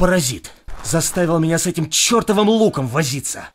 паразит. Заставил меня с этим чертовым луком возиться.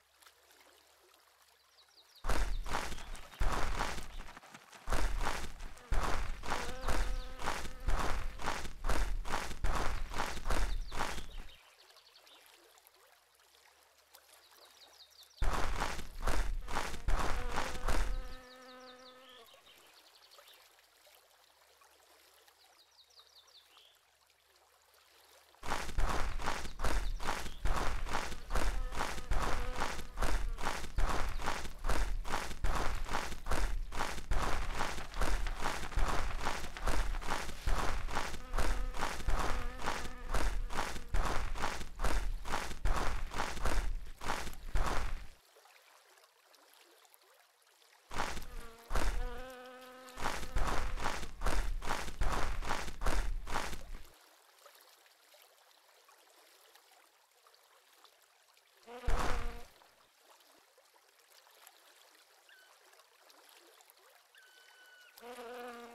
Uh-huh.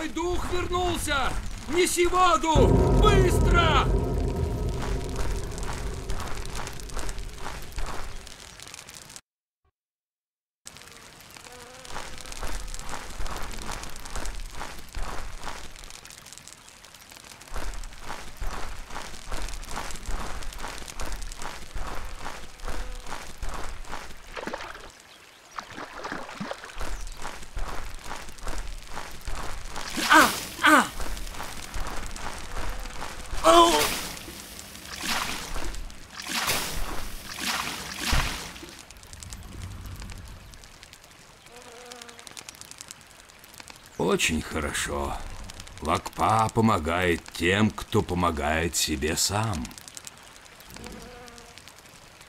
Плохой дух вернулся! Неси воду! Быстро! Очень хорошо. Лакпа помогает тем, кто помогает себе сам.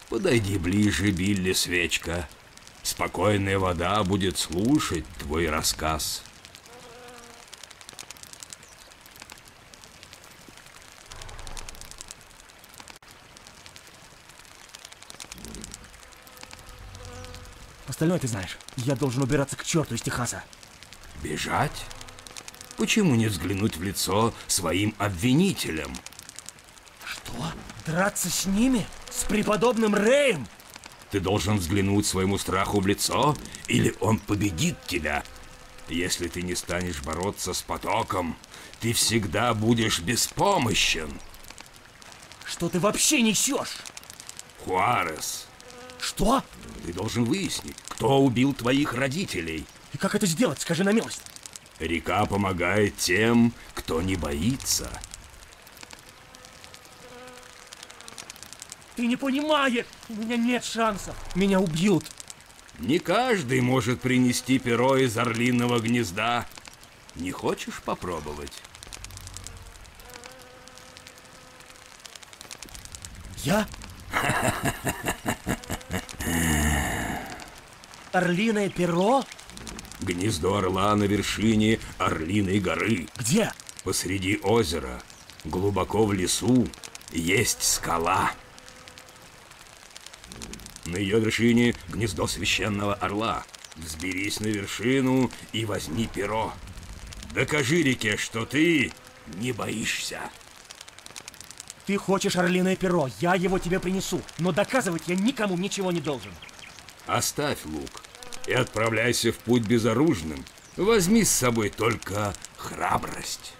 Подойди ближе, Билли Свечка. Спокойная вода будет слушать твой рассказ. Остальное ты знаешь. Я должен убираться к черту из Техаса. Бежать? Почему не взглянуть в лицо своим обвинителям? Что? Драться с ними? С преподобным Рэем? Ты должен взглянуть своему страху в лицо, или он победит тебя. Если ты не станешь бороться с потоком, ты всегда будешь беспомощен. Что ты вообще несешь? Хуарес, Что? ты должен выяснить, кто убил твоих родителей. И как это сделать, скажи на милость? Река помогает тем, кто не боится. Ты не понимаешь! У меня нет шансов! Меня убьют! Не каждый может принести перо из орлиного гнезда. Не хочешь попробовать? Я? Орлиное перо? Гнездо орла на вершине Орлиной горы. Где? Посреди озера, глубоко в лесу, есть скала. На ее вершине гнездо священного орла. Взберись на вершину и возьми перо. Докажи реке, что ты не боишься. Ты хочешь орлиное перо, я его тебе принесу, но доказывать я никому ничего не должен. Оставь лук и отправляйся в путь безоружным. Возьми с собой только храбрость.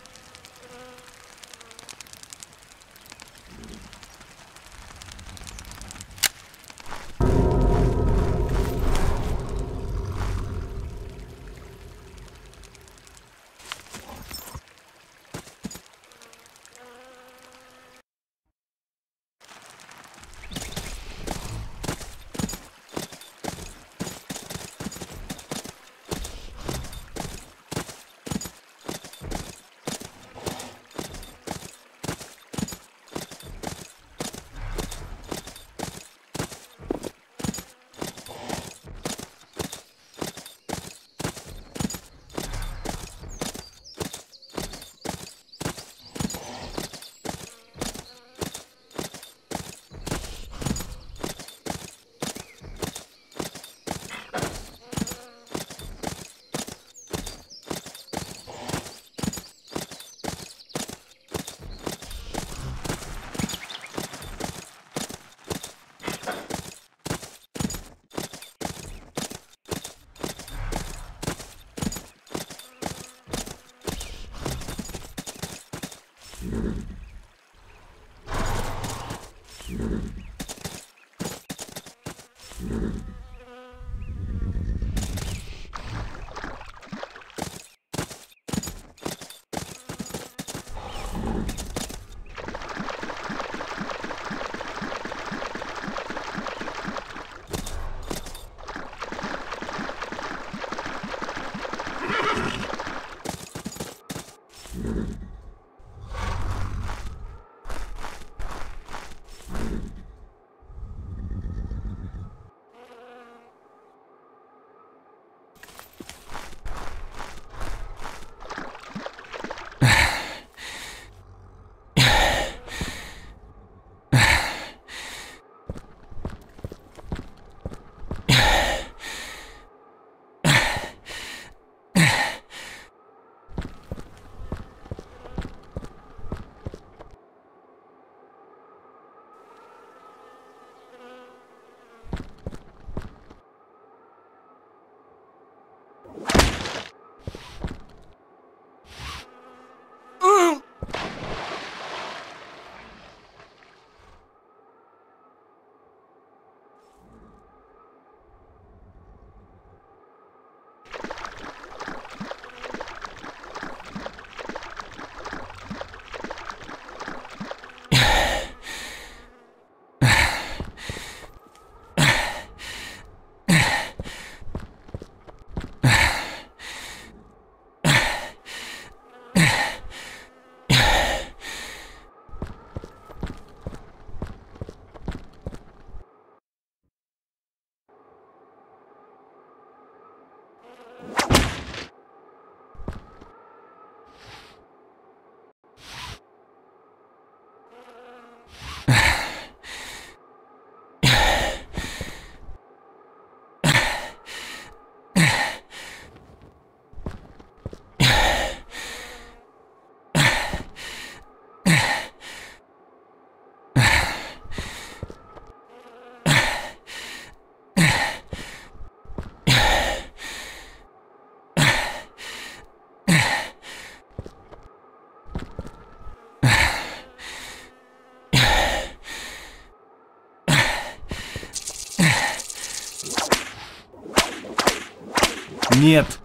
Нет.